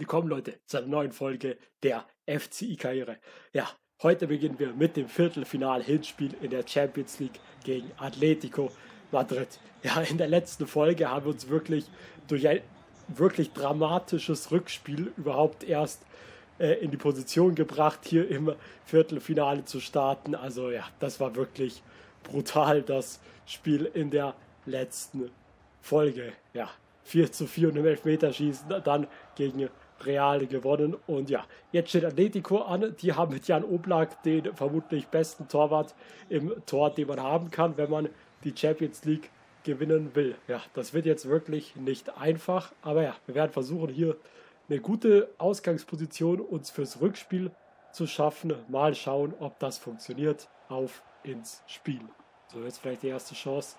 willkommen Leute zu einer neuen Folge der FCI-Karriere. Ja, heute beginnen wir mit dem Viertelfinal-Hinspiel in der Champions League gegen Atletico Madrid. Ja, in der letzten Folge haben wir uns wirklich durch ein wirklich dramatisches Rückspiel überhaupt erst äh, in die Position gebracht, hier im Viertelfinale zu starten. Also ja, das war wirklich brutal, das Spiel in der letzten Folge. Ja, 4 zu 4 und im Elfmeterschießen dann gegen Real gewonnen. Und ja, jetzt steht Atletico an. Die haben mit Jan Oblak den vermutlich besten Torwart im Tor, den man haben kann, wenn man die Champions League gewinnen will. Ja, das wird jetzt wirklich nicht einfach. Aber ja, wir werden versuchen, hier eine gute Ausgangsposition uns fürs Rückspiel zu schaffen. Mal schauen, ob das funktioniert. Auf ins Spiel. So, jetzt vielleicht die erste Chance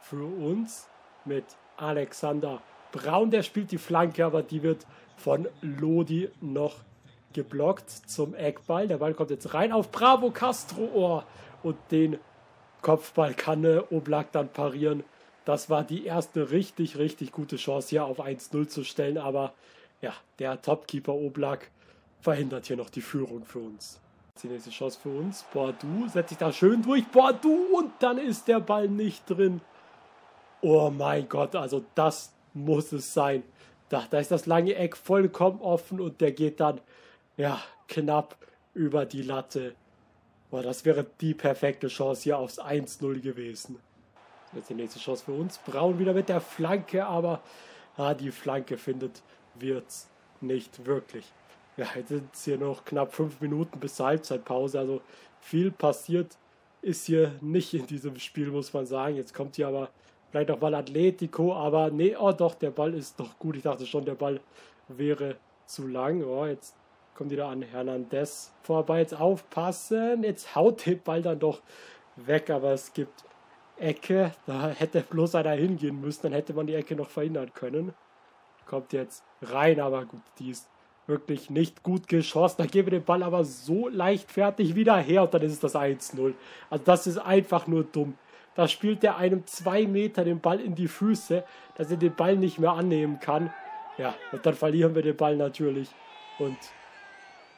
für uns mit Alexander Braun. Der spielt die Flanke, aber die wird von Lodi noch geblockt zum Eckball. Der Ball kommt jetzt rein auf Bravo Castro oh, und den Kopfball kann Oblak dann parieren. Das war die erste richtig, richtig gute Chance hier auf 1-0 zu stellen, aber ja, der Topkeeper Oblak verhindert hier noch die Führung für uns. Die nächste Chance für uns. Bordu setzt sich da schön durch. Bordu und dann ist der Ball nicht drin. Oh mein Gott, also das muss es sein. Da, da ist das lange Eck vollkommen offen und der geht dann ja knapp über die Latte. Boah, das wäre die perfekte Chance hier aufs 1-0 gewesen. Jetzt die nächste Chance für uns. Braun wieder mit der Flanke, aber ah, die Flanke findet wird's nicht wirklich. Ja, jetzt sind es hier noch knapp fünf Minuten bis zur Halbzeitpause. Also viel passiert ist hier nicht in diesem Spiel, muss man sagen. Jetzt kommt hier aber vielleicht noch mal Atletico, aber nee, oh doch, der Ball ist doch gut. Ich dachte schon, der Ball wäre zu lang. Oh, jetzt kommt wieder an Hernandez vorbei. Jetzt aufpassen. Jetzt haut der Ball dann doch weg, aber es gibt Ecke. Da hätte bloß einer hingehen müssen, dann hätte man die Ecke noch verhindern können. Kommt jetzt rein, aber gut, die ist wirklich nicht gut geschossen. Da geben wir den Ball aber so leichtfertig wieder her und dann ist es das 1-0. Also das ist einfach nur dumm. Da spielt der einem zwei Meter den Ball in die Füße, dass er den Ball nicht mehr annehmen kann. Ja, und dann verlieren wir den Ball natürlich. Und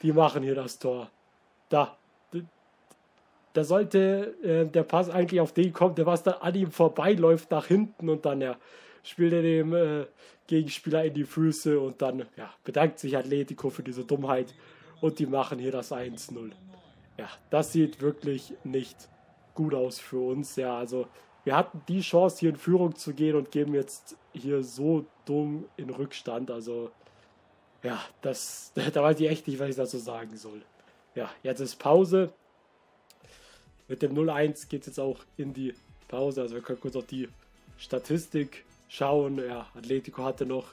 die machen hier das Tor. Da. Da sollte äh, der Pass eigentlich auf den kommen, der was dann an ihm vorbeiläuft nach hinten und dann ja spielt er dem äh, Gegenspieler in die Füße und dann ja, bedankt sich Atletico für diese Dummheit und die machen hier das 1-0. Ja, das sieht wirklich nicht gut aus für uns. Ja, also wir hatten die Chance, hier in Führung zu gehen und geben jetzt hier so dumm in Rückstand. Also ja, das, da weiß ich echt nicht, was ich dazu sagen soll. Ja, jetzt ist Pause. Mit dem 0-1 geht es jetzt auch in die Pause. Also wir können kurz auf die Statistik schauen. Ja, Atletico hatte noch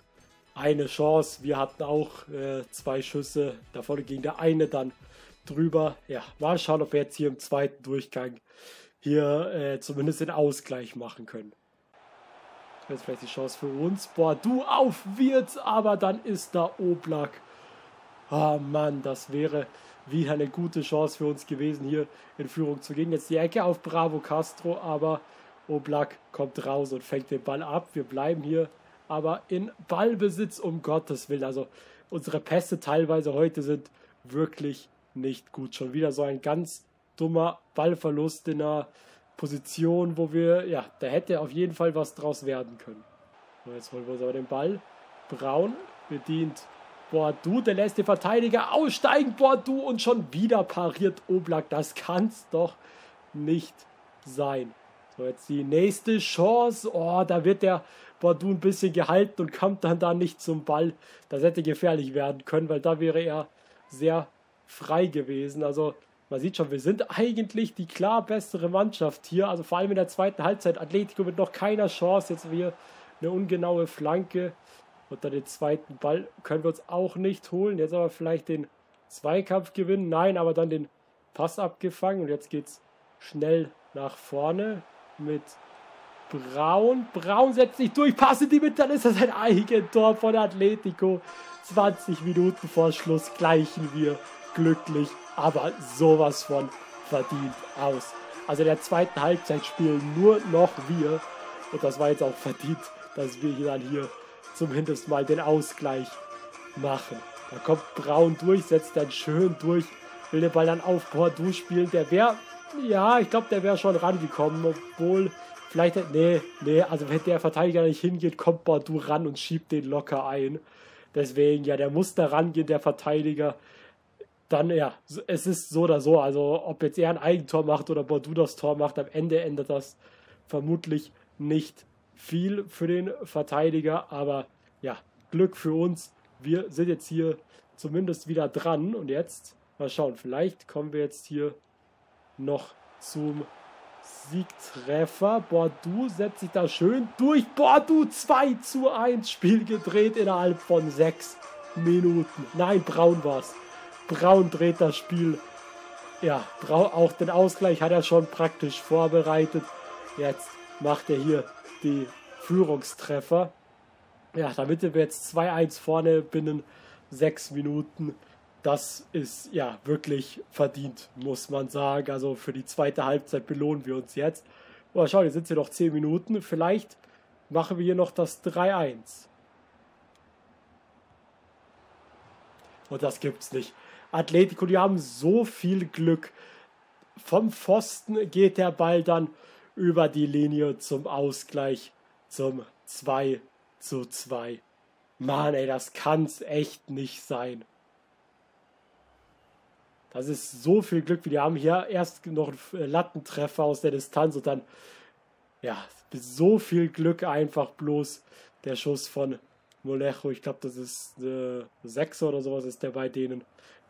eine Chance. Wir hatten auch äh, zwei Schüsse. Davon ging der eine dann drüber. Ja, mal schauen, ob wir jetzt hier im zweiten Durchgang hier äh, zumindest den Ausgleich machen können. Jetzt vielleicht die Chance für uns. Boah, du auf wird's, aber dann ist da Oblak. Oh Mann, das wäre wieder eine gute Chance für uns gewesen, hier in Führung zu gehen. Jetzt die Ecke auf Bravo Castro, aber Oblak kommt raus und fängt den Ball ab. Wir bleiben hier aber in Ballbesitz, um Gottes Willen. Also unsere Pässe teilweise heute sind wirklich nicht gut. Schon wieder so ein ganz dummer Ballverlust in einer Position, wo wir, ja, da hätte auf jeden Fall was draus werden können. So, jetzt holen wir uns aber den Ball. Braun bedient Bordu, der lässt den Verteidiger aussteigen. Bordu und schon wieder pariert Oblak. Das kann's doch nicht sein. So, jetzt die nächste Chance. Oh, da wird der Bordu ein bisschen gehalten und kommt dann da nicht zum Ball. Das hätte gefährlich werden können, weil da wäre er sehr frei gewesen. Also man sieht schon, wir sind eigentlich die klar bessere Mannschaft hier. Also vor allem in der zweiten Halbzeit. Atletico mit noch keiner Chance. Jetzt wir eine ungenaue Flanke. Und dann den zweiten Ball können wir uns auch nicht holen. Jetzt aber vielleicht den Zweikampf gewinnen. Nein, aber dann den Pass abgefangen. Und jetzt geht es schnell nach vorne mit Braun. Braun setzt sich durch, passen die mit, dann ist das ein Eigentor von Atletico. 20 Minuten vor Schluss gleichen wir glücklich, aber sowas von verdient aus. Also in der zweiten Halbzeit spielen nur noch wir und das war jetzt auch verdient, dass wir dann hier zumindest mal den Ausgleich machen. Da kommt Braun durch, setzt dann schön durch, will den Ball dann auf Bordeaux spielen. Der wäre, ja, ich glaube, der wäre schon rangekommen, obwohl vielleicht, nee, nee, also wenn der Verteidiger nicht hingeht, kommt Bordeaux ran und schiebt den locker ein. Deswegen, ja, der muss da rangehen, der Verteidiger. Dann, ja, es ist so oder so. Also, ob jetzt er ein Eigentor macht oder Bordeaux das Tor macht, am Ende ändert das vermutlich nicht viel für den Verteidiger. Aber ja, Glück für uns. Wir sind jetzt hier zumindest wieder dran. Und jetzt, mal schauen, vielleicht kommen wir jetzt hier noch zum Siegtreffer. Bordeaux setzt sich da schön durch. Bordeaux 2 zu 1. Spiel gedreht innerhalb von 6 Minuten. Nein, Braun war es. Braun dreht das Spiel. Ja, auch den Ausgleich hat er schon praktisch vorbereitet. Jetzt macht er hier die Führungstreffer. Ja, damit wir jetzt 2-1 vorne binnen 6 Minuten das ist ja wirklich verdient, muss man sagen. Also für die zweite Halbzeit belohnen wir uns jetzt. Oh, schau, jetzt sind hier noch 10 Minuten. Vielleicht machen wir hier noch das 3-1. Und das gibt's nicht. Atletico, die haben so viel Glück. Vom Pfosten geht der Ball dann über die Linie zum Ausgleich zum 2 zu 2. Mann, ey, das kann's echt nicht sein. Das ist so viel Glück, wie die haben hier erst noch einen äh, Lattentreffer aus der Distanz und dann, ja, so viel Glück einfach bloß der Schuss von Molejo. Ich glaube, das ist eine 6 oder sowas ist der bei denen.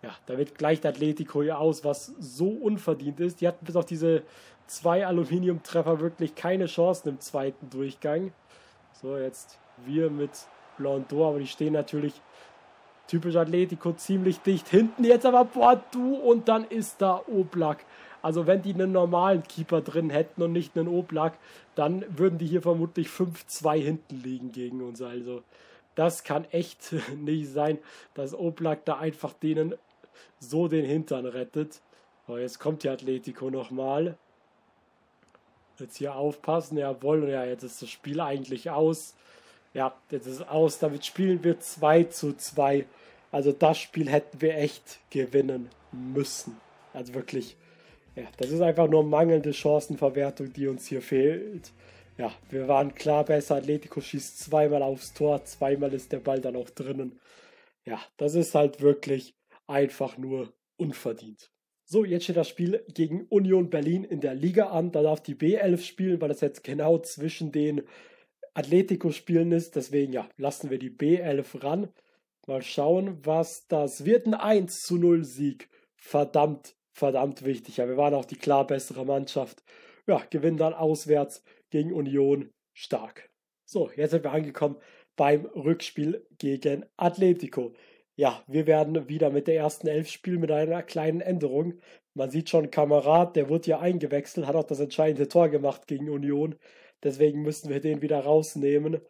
Ja, damit gleicht Atletico hier aus, was so unverdient ist. Die hatten bis auf diese zwei Aluminiumtreffer wirklich keine Chancen im zweiten Durchgang. So, jetzt wir mit Blondeau, aber die stehen natürlich Typisch Atletico ziemlich dicht. Hinten jetzt aber Bordu und dann ist da Oblak. Also wenn die einen normalen Keeper drin hätten und nicht einen Oblak, dann würden die hier vermutlich 5-2 hinten liegen gegen uns. Also das kann echt nicht sein, dass Oblak da einfach denen so den Hintern rettet. Aber jetzt kommt die Atletico nochmal. Jetzt hier aufpassen, jawohl, ja, jetzt ist das Spiel eigentlich aus. Ja, jetzt ist aus. Damit spielen wir 2 zu 2. Also das Spiel hätten wir echt gewinnen müssen. Also wirklich, ja, das ist einfach nur mangelnde Chancenverwertung, die uns hier fehlt. Ja, wir waren klar besser. Atletico schießt zweimal aufs Tor, zweimal ist der Ball dann auch drinnen. Ja, das ist halt wirklich einfach nur unverdient. So, jetzt steht das Spiel gegen Union Berlin in der Liga an. Da darf die B11 spielen, weil das jetzt genau zwischen den Atletico-Spielen ist. Deswegen, ja, lassen wir die B11 ran. Mal schauen, was das wird. Ein 1 zu 0 Sieg. Verdammt, verdammt wichtig. Ja, wir waren auch die klar bessere Mannschaft. Ja, gewinnen dann auswärts gegen Union stark. So, jetzt sind wir angekommen beim Rückspiel gegen Atletico. Ja, wir werden wieder mit der ersten Elf spielen mit einer kleinen Änderung. Man sieht schon, Kamerad, der wurde ja eingewechselt, hat auch das entscheidende Tor gemacht gegen Union. Deswegen müssen wir den wieder rausnehmen.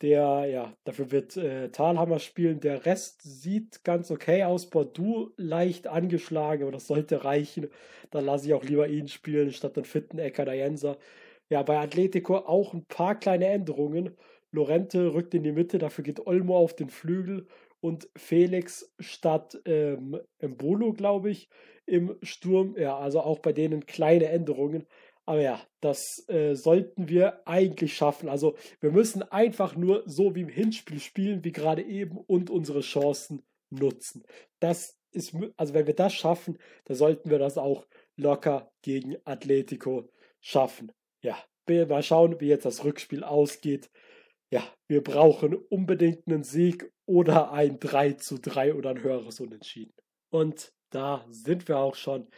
Der, ja, dafür wird äh, Talhammer spielen. Der Rest sieht ganz okay aus. Bordeaux leicht angeschlagen, aber das sollte reichen. Dann lasse ich auch lieber ihn spielen, statt den fitten Ecker Jenser. Ja, bei Atletico auch ein paar kleine Änderungen. Lorente rückt in die Mitte, dafür geht Olmo auf den Flügel und Felix statt ähm, Mbolo, glaube ich, im Sturm. Ja, also auch bei denen kleine Änderungen. Aber ja, das äh, sollten wir eigentlich schaffen. Also wir müssen einfach nur so wie im Hinspiel spielen, wie gerade eben, und unsere Chancen nutzen. Das ist, also wenn wir das schaffen, dann sollten wir das auch locker gegen Atletico schaffen. Ja, mal schauen, wie jetzt das Rückspiel ausgeht. Ja, wir brauchen unbedingt einen Sieg oder ein 3 zu 3 oder ein höheres Unentschieden. Und da sind wir auch schon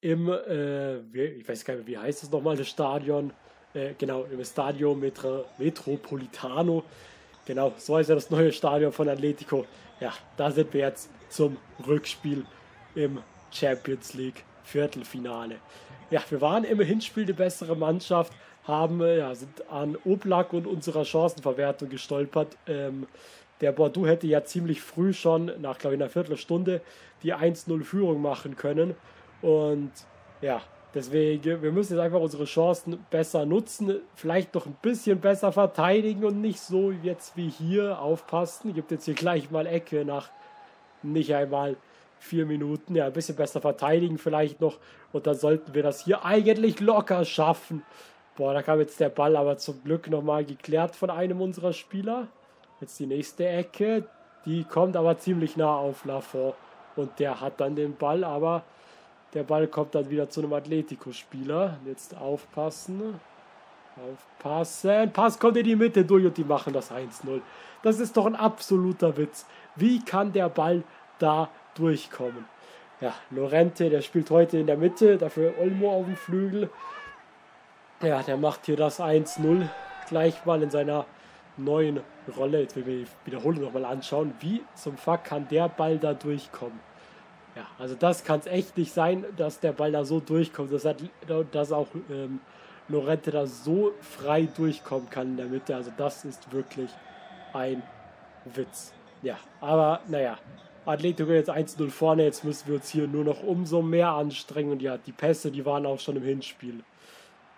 im, äh, ich weiß gar nicht, wie heißt es nochmal, das Stadion, äh, genau, im Stadio Metro, Metropolitano. Genau, so heißt ja das neue Stadion von Atletico. Ja, da sind wir jetzt zum Rückspiel im Champions League Viertelfinale. Ja, wir waren im Hinspiel die bessere Mannschaft, haben, äh, ja, sind an Oblak und unserer Chancenverwertung gestolpert. Ähm, der Bordeaux hätte ja ziemlich früh schon, nach glaube ich einer Viertelstunde, die 1-0-Führung machen können. Und ja, Deswegen, wir müssen jetzt einfach unsere Chancen besser nutzen, vielleicht noch ein bisschen besser verteidigen und nicht so jetzt wie hier aufpassen. Gibt jetzt hier gleich mal Ecke nach nicht einmal vier Minuten. Ja, ein bisschen besser verteidigen vielleicht noch und dann sollten wir das hier eigentlich locker schaffen. Boah, da kam jetzt der Ball aber zum Glück nochmal geklärt von einem unserer Spieler. Jetzt die nächste Ecke, die kommt aber ziemlich nah auf Lafont und der hat dann den Ball, aber der Ball kommt dann wieder zu einem Atletico-Spieler. Jetzt aufpassen. Aufpassen. Pass kommt in die Mitte durch und die machen das 1-0. Das ist doch ein absoluter Witz. Wie kann der Ball da durchkommen? Ja, Lorente, der spielt heute in der Mitte, dafür Olmo auf dem Flügel. Ja, der macht hier das 1-0 gleich mal in seiner neuen Rolle. Jetzt will ich die Wiederholung nochmal anschauen. Wie zum Fuck kann der Ball da durchkommen? Ja, also das kann es echt nicht sein, dass der Ball da so durchkommt. Das hat, dass auch ähm, Lorente da so frei durchkommen kann in der Mitte. Also das ist wirklich ein Witz. Ja, aber naja, Atletico jetzt 1-0 vorne. Jetzt müssen wir uns hier nur noch umso mehr anstrengen. Und ja, die Pässe, die waren auch schon im Hinspiel.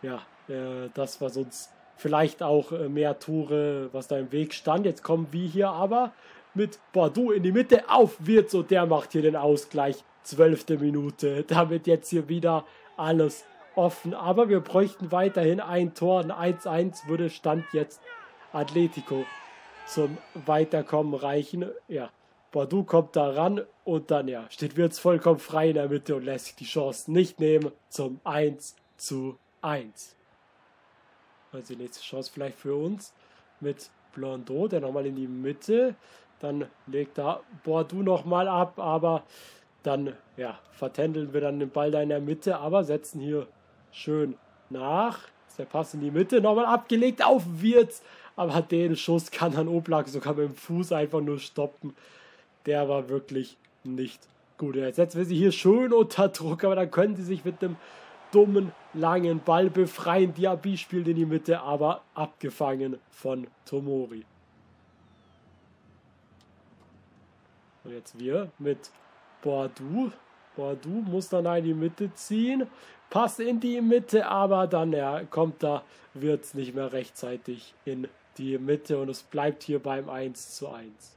Ja, äh, das war sonst vielleicht auch äh, mehr Tore, was da im Weg stand. Jetzt kommen wir hier aber mit Bordeaux in die Mitte. Auf wird's und der macht hier den Ausgleich. Zwölfte Minute. Damit jetzt hier wieder alles offen. Aber wir bräuchten weiterhin ein Tor. Ein 1-1 würde Stand jetzt Atletico zum Weiterkommen reichen. Ja, Bordeaux kommt da ran und dann ja, steht Wirtz vollkommen frei in der Mitte und lässt sich die Chance nicht nehmen zum 1 zu 1. Also die nächste Chance vielleicht für uns mit Blondeau, der nochmal in die Mitte dann legt da Bordeaux nochmal ab, aber dann ja, vertändeln wir dann den Ball da in der Mitte, aber setzen hier schön nach. Ist der Pass in die Mitte, nochmal abgelegt, auf Wirtz. Aber den Schuss kann dann Oblak sogar mit dem Fuß einfach nur stoppen. Der war wirklich nicht gut. Jetzt setzen wir sie hier schön unter Druck, aber dann können sie sich mit dem dummen, langen Ball befreien. Diaby spielt in die Mitte, aber abgefangen von Tomori. Und jetzt wir mit Bordeaux. Bordeaux muss dann in die Mitte ziehen. Pass in die Mitte, aber dann ja, kommt da, wird es nicht mehr rechtzeitig in die Mitte und es bleibt hier beim 1 zu 1.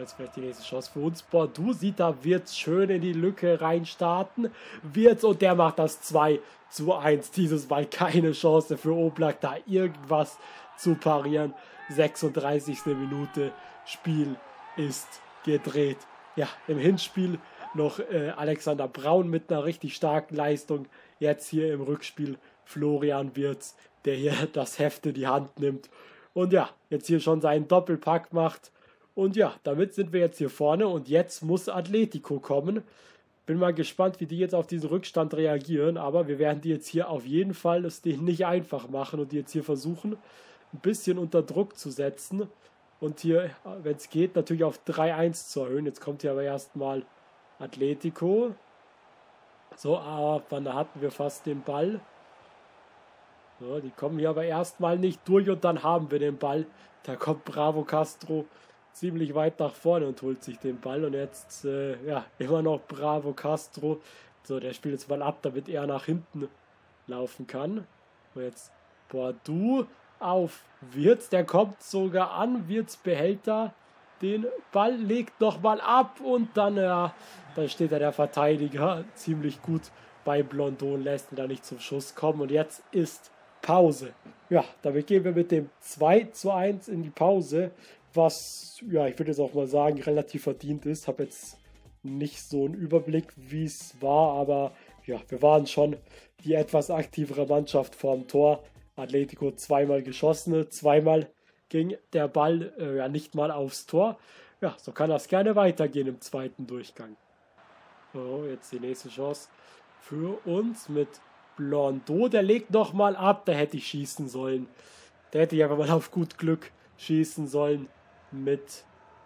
Jetzt vielleicht die nächste Chance für uns. Bordeaux sieht da, wird schön in die Lücke reinstarten. Wird's und der macht das 2 zu 1. Dieses Mal keine Chance für Oblak, da irgendwas zu parieren. 36. Minute Spiel ist gedreht. Ja, im Hinspiel noch äh, Alexander Braun mit einer richtig starken Leistung. Jetzt hier im Rückspiel Florian Wirz, der hier das Heft in die Hand nimmt. Und ja, jetzt hier schon seinen Doppelpack macht. Und ja, damit sind wir jetzt hier vorne und jetzt muss Atletico kommen. Bin mal gespannt, wie die jetzt auf diesen Rückstand reagieren, aber wir werden die jetzt hier auf jeden Fall es denen nicht einfach machen und die jetzt hier versuchen, ein bisschen unter Druck zu setzen und hier, wenn es geht, natürlich auf 3-1 zu erhöhen. Jetzt kommt hier aber erstmal Atletico. So, aber da hatten wir fast den Ball. So, die kommen hier aber erstmal nicht durch und dann haben wir den Ball. Da kommt Bravo Castro ziemlich weit nach vorne und holt sich den Ball. Und jetzt, äh, ja, immer noch Bravo Castro. So, der spielt jetzt mal ab, damit er nach hinten laufen kann. Und jetzt Bordeaux auf Wirtz. Der kommt sogar an. Wirtz behält da den Ball, legt nochmal ab und dann, ja, dann steht da der Verteidiger ziemlich gut bei Blondon, lässt ihn da nicht zum Schuss kommen. Und jetzt ist Pause. Ja, damit gehen wir mit dem 2 zu 1 in die Pause, was, ja, ich würde jetzt auch mal sagen, relativ verdient ist. Habe jetzt nicht so einen Überblick, wie es war, aber ja, wir waren schon die etwas aktivere Mannschaft vorm Tor. Atletico zweimal geschossen, zweimal ging der Ball äh, ja nicht mal aufs Tor. Ja, so kann das gerne weitergehen im zweiten Durchgang. So, jetzt die nächste Chance für uns mit Blondeau. Der legt nochmal ab, da hätte ich schießen sollen. Da hätte ich einfach mal auf gut Glück schießen sollen mit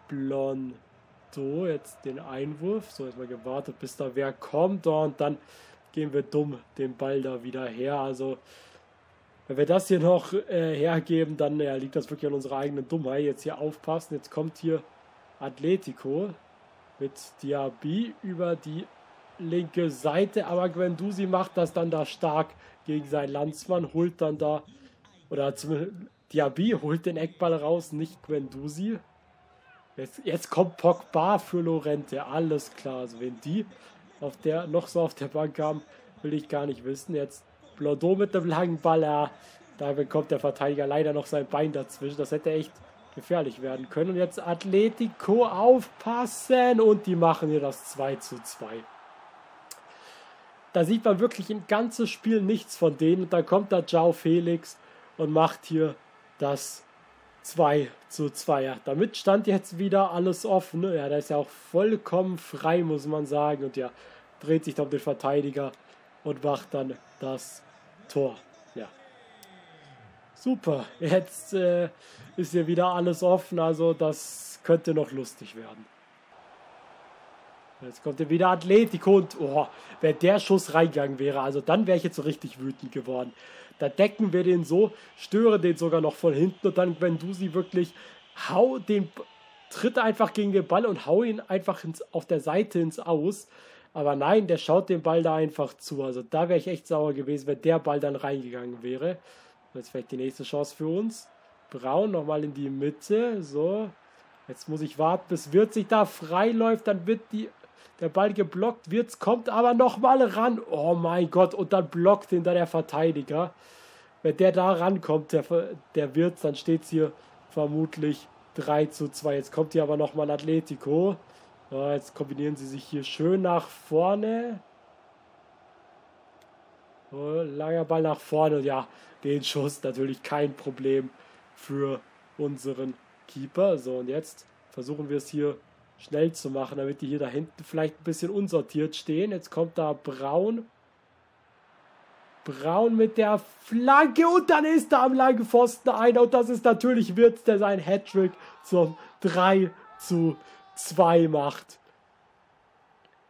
Blondeau. Jetzt den Einwurf. So, jetzt mal gewartet, bis da wer kommt. Und dann gehen wir dumm den Ball da wieder her. Also wenn wir das hier noch äh, hergeben, dann ja, liegt das wirklich an unserer eigenen Dummheit. Jetzt hier aufpassen. Jetzt kommt hier Atletico mit Diaby über die linke Seite, aber Gwendusi macht das dann da stark gegen seinen Landsmann, holt dann da, oder zumindest Diaby holt den Eckball raus, nicht Gwendusi. Jetzt, jetzt kommt Pogba für Lorente, alles klar. Also wenn die auf der, noch so auf der Bank haben, will ich gar nicht wissen. Jetzt Blondeau mit dem langen Ball, ja, da bekommt der Verteidiger leider noch sein Bein dazwischen. Das hätte echt gefährlich werden können. Und jetzt Atletico aufpassen und die machen hier das 2 zu 2. Da sieht man wirklich im ganzen Spiel nichts von denen. Und dann kommt da Jao Felix und macht hier das 2 zu 2. Ja, damit stand jetzt wieder alles offen. Ja, da ist ja auch vollkommen frei, muss man sagen. Und ja, dreht sich dann um den Verteidiger und macht dann das Tor. Ja. Super. Jetzt äh, ist hier wieder alles offen. Also das könnte noch lustig werden. Jetzt kommt er wieder Atletico und oh, wenn der Schuss reingegangen wäre, also dann wäre ich jetzt so richtig wütend geworden. Da decken wir den so, störe den sogar noch von hinten und dann, wenn du sie wirklich hau den, tritt einfach gegen den Ball und hau ihn einfach ins, auf der Seite ins Aus. Aber nein, der schaut den Ball da einfach zu. Also da wäre ich echt sauer gewesen, wenn der Ball dann reingegangen wäre. Jetzt vielleicht die nächste Chance für uns. Braun nochmal in die Mitte. So. Jetzt muss ich warten, bis Wirt sich da freiläuft. Dann wird die der Ball geblockt wird, kommt aber nochmal ran. Oh mein Gott, und dann blockt hinter der Verteidiger. Wenn der da rankommt, der, der wird, dann steht es hier vermutlich 3 zu 2. Jetzt kommt hier aber nochmal Atletico. Ja, jetzt kombinieren sie sich hier schön nach vorne. Oh, langer Ball nach vorne. Ja, den Schuss natürlich kein Problem für unseren Keeper. So, und jetzt versuchen wir es hier schnell zu machen, damit die hier da hinten vielleicht ein bisschen unsortiert stehen. Jetzt kommt da Braun. Braun mit der Flanke und dann ist da am langen Pfosten einer und das ist natürlich Wirtz, der sein Hattrick zum 3 zu 2 macht.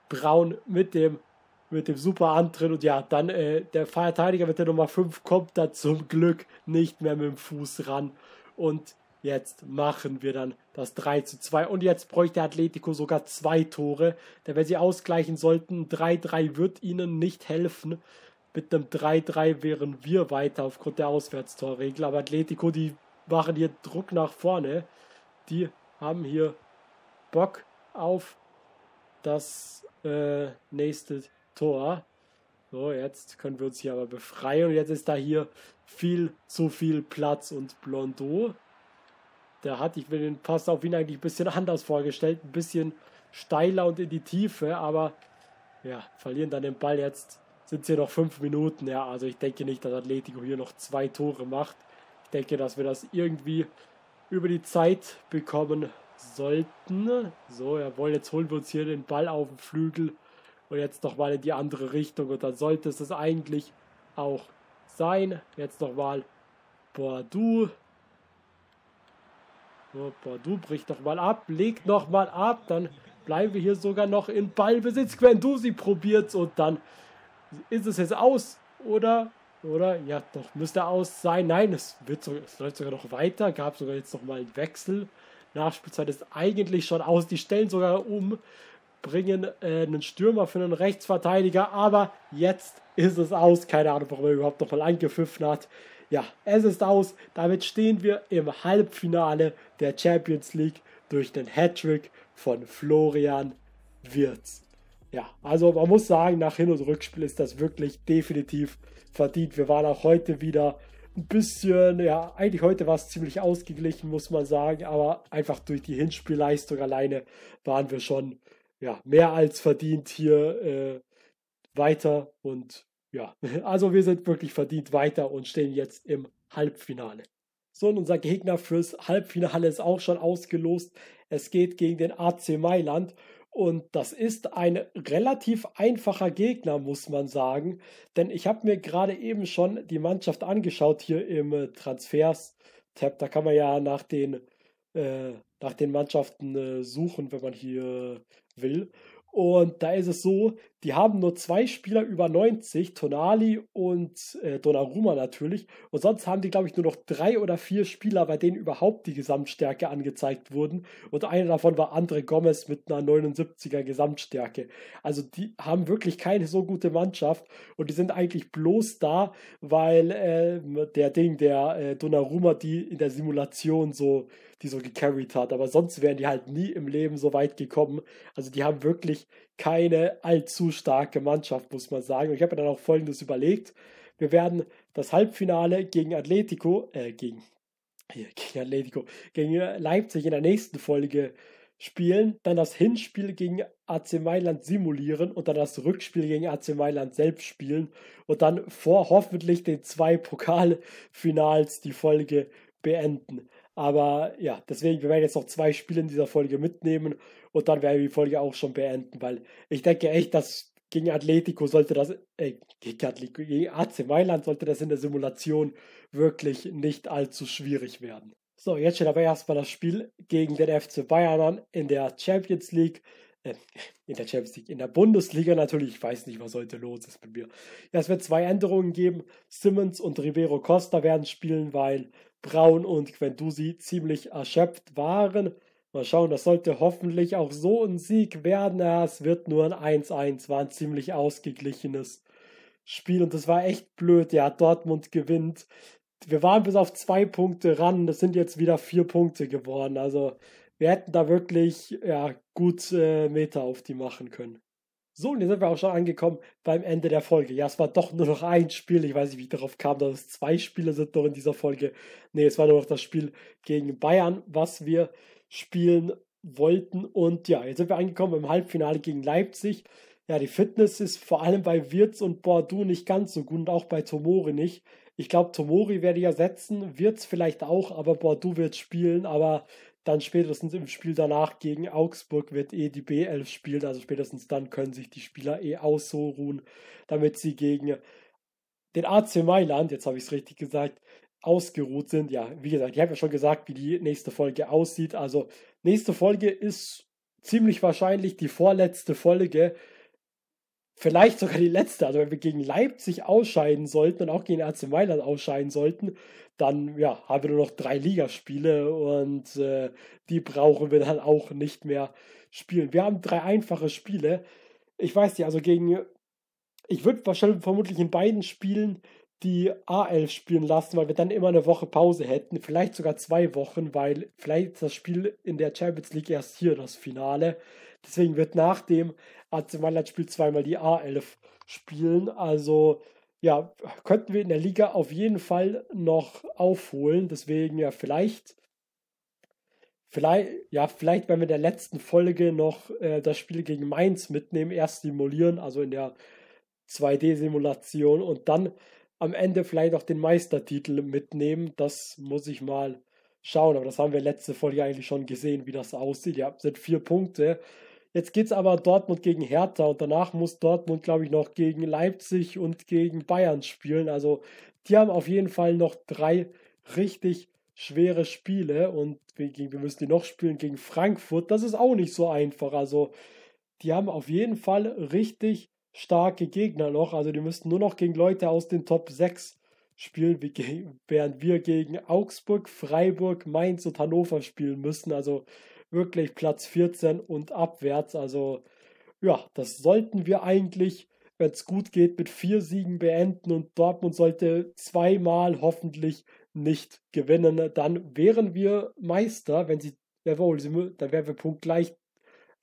Braun mit dem mit dem super Antritt und ja, dann äh, der Verteidiger mit der Nummer 5 kommt da zum Glück nicht mehr mit dem Fuß ran und Jetzt machen wir dann das 3 zu 2. Und jetzt bräuchte Atletico sogar zwei Tore. Denn wenn sie ausgleichen sollten, 3-3 wird ihnen nicht helfen. Mit einem 3-3 wären wir weiter aufgrund der Auswärtstorregel. Aber Atletico, die machen hier Druck nach vorne. Die haben hier Bock auf das äh, nächste Tor. So, jetzt können wir uns hier aber befreien. Und jetzt ist da hier viel zu viel Platz. Und Blondeau der hat. Ich will den Pass auf ihn eigentlich ein bisschen anders vorgestellt, ein bisschen steiler und in die Tiefe, aber ja, verlieren dann den Ball jetzt. Sind es hier noch fünf Minuten, ja, also ich denke nicht, dass Atletico hier noch zwei Tore macht. Ich denke, dass wir das irgendwie über die Zeit bekommen sollten. So, jawohl, jetzt holen wir uns hier den Ball auf den Flügel und jetzt nochmal in die andere Richtung und dann sollte es das eigentlich auch sein. Jetzt nochmal Bordeaux Hoppa, du brichst doch mal ab, leg noch mal ab, dann bleiben wir hier sogar noch in Ballbesitz, wenn du sie probierst und dann ist es jetzt aus, oder? Oder? Ja, doch, müsste aus sein. Nein, es, wird so, es läuft sogar noch weiter, gab sogar jetzt noch mal einen Wechsel. Nachspielzeit ist eigentlich schon aus, die stellen sogar um, bringen äh, einen Stürmer für einen Rechtsverteidiger, aber jetzt ist es aus. Keine Ahnung, warum er überhaupt noch mal angepfiffen hat. Ja, es ist aus. Damit stehen wir im Halbfinale der Champions League durch den Hattrick von Florian Wirtz. Ja, also man muss sagen, nach Hin- und Rückspiel ist das wirklich definitiv verdient. Wir waren auch heute wieder ein bisschen, ja, eigentlich heute war es ziemlich ausgeglichen, muss man sagen, aber einfach durch die Hinspielleistung alleine waren wir schon, ja, mehr als verdient hier äh, weiter und ja, also wir sind wirklich verdient weiter und stehen jetzt im Halbfinale. So, und unser Gegner fürs Halbfinale ist auch schon ausgelost. Es geht gegen den AC Mailand. Und das ist ein relativ einfacher Gegner, muss man sagen. Denn ich habe mir gerade eben schon die Mannschaft angeschaut hier im äh, Transfers-Tab. Da kann man ja nach den, äh, nach den Mannschaften äh, suchen, wenn man hier will. Und da ist es so, die haben nur zwei Spieler über 90, Tonali und äh, Donnarumma natürlich. Und sonst haben die, glaube ich, nur noch drei oder vier Spieler, bei denen überhaupt die Gesamtstärke angezeigt wurden. Und einer davon war Andre Gomez mit einer 79er Gesamtstärke. Also die haben wirklich keine so gute Mannschaft und die sind eigentlich bloß da, weil äh, der Ding, der äh, Donnarumma die in der Simulation so die so gecarried hat. Aber sonst wären die halt nie im Leben so weit gekommen. Also die haben wirklich keine allzu starke Mannschaft, muss man sagen. Und ich habe mir dann auch Folgendes überlegt. Wir werden das Halbfinale gegen Atletico, äh, gegen, hier, gegen Atletico, gegen Leipzig in der nächsten Folge spielen, dann das Hinspiel gegen AC Mailand simulieren und dann das Rückspiel gegen AC Mailand selbst spielen und dann vor hoffentlich den zwei Pokalfinals die Folge beenden. Aber ja, deswegen, wir werden jetzt noch zwei Spiele in dieser Folge mitnehmen und dann werden wir die Folge auch schon beenden, weil ich denke echt, dass gegen Atletico sollte das, äh, gegen, Atletico, gegen AC Mailand sollte das in der Simulation wirklich nicht allzu schwierig werden. So, jetzt steht aber erstmal das Spiel gegen den FC Bayern an in der Champions League. Äh, in der Champions League, in der Bundesliga natürlich. Ich weiß nicht, was heute los ist mit mir. Ja, es wird zwei Änderungen geben. Simmons und Rivero Costa werden spielen, weil Braun und Quendusi ziemlich erschöpft waren. Mal schauen, das sollte hoffentlich auch so ein Sieg werden. Ja, es wird nur ein 1-1, war ein ziemlich ausgeglichenes Spiel und das war echt blöd. Ja, Dortmund gewinnt. Wir waren bis auf zwei Punkte ran, das sind jetzt wieder vier Punkte geworden. Also wir hätten da wirklich ja, gut äh, Meter auf die machen können. So, und jetzt sind wir auch schon angekommen beim Ende der Folge. Ja, es war doch nur noch ein Spiel. Ich weiß nicht, wie ich darauf kam, dass es zwei Spiele sind noch in dieser Folge. Nee, es war nur noch das Spiel gegen Bayern, was wir spielen wollten. Und ja, jetzt sind wir angekommen im Halbfinale gegen Leipzig. Ja, die Fitness ist vor allem bei Wirtz und Bordeaux nicht ganz so gut und auch bei Tomori nicht. Ich glaube, Tomori werde ich ersetzen, Wirtz vielleicht auch, aber Bordeaux wird spielen. Aber dann spätestens im Spiel danach gegen Augsburg wird eh die B11 spielen. Also spätestens dann können sich die Spieler eh ausruhen, damit sie gegen den AC Mailand, jetzt habe ich es richtig gesagt, ausgeruht sind. Ja, wie gesagt, ich habe ja schon gesagt, wie die nächste Folge aussieht. Also nächste Folge ist ziemlich wahrscheinlich die vorletzte Folge vielleicht sogar die letzte. Also wenn wir gegen Leipzig ausscheiden sollten und auch gegen AC Mailand ausscheiden sollten, dann ja, haben wir nur noch drei Ligaspiele und äh, die brauchen wir dann auch nicht mehr spielen. Wir haben drei einfache Spiele. Ich weiß nicht, also gegen, ich würde wahrscheinlich vermutlich in beiden Spielen die A11 spielen lassen, weil wir dann immer eine Woche Pause hätten, vielleicht sogar zwei Wochen, weil vielleicht das Spiel in der Champions League erst hier das Finale. Deswegen wird nach dem AC Mailand Spiel zweimal die A11 spielen. Also ja, könnten wir in der Liga auf jeden Fall noch aufholen. Deswegen ja, vielleicht, vielleicht, ja, vielleicht werden wir in der letzten Folge noch äh, das Spiel gegen Mainz mitnehmen, erst simulieren, also in der 2D-Simulation und dann am Ende vielleicht auch den Meistertitel mitnehmen. Das muss ich mal schauen. Aber das haben wir letzte Folge eigentlich schon gesehen, wie das aussieht. Ja, sind vier Punkte. Jetzt geht es aber Dortmund gegen Hertha und danach muss Dortmund, glaube ich, noch gegen Leipzig und gegen Bayern spielen. Also die haben auf jeden Fall noch drei richtig schwere Spiele und wir müssen die noch spielen gegen Frankfurt. Das ist auch nicht so einfach. Also die haben auf jeden Fall richtig starke Gegner noch. Also die müssten nur noch gegen Leute aus den Top 6 spielen, während wir gegen Augsburg, Freiburg, Mainz und Hannover spielen müssen. Also wirklich Platz 14 und abwärts. Also ja, das sollten wir eigentlich, wenn es gut geht, mit vier Siegen beenden und Dortmund sollte zweimal hoffentlich nicht gewinnen. Dann wären wir Meister, wenn sie, jawohl, dann wären wir punktgleich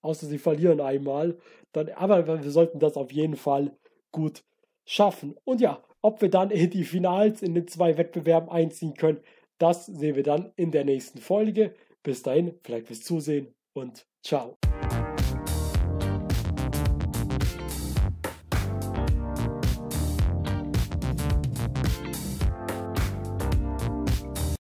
außer sie verlieren einmal. Dann, aber wir sollten das auf jeden Fall gut schaffen. Und ja, ob wir dann in die Finals in den zwei Wettbewerben einziehen können, das sehen wir dann in der nächsten Folge. Bis dahin, vielleicht fürs Zusehen und ciao.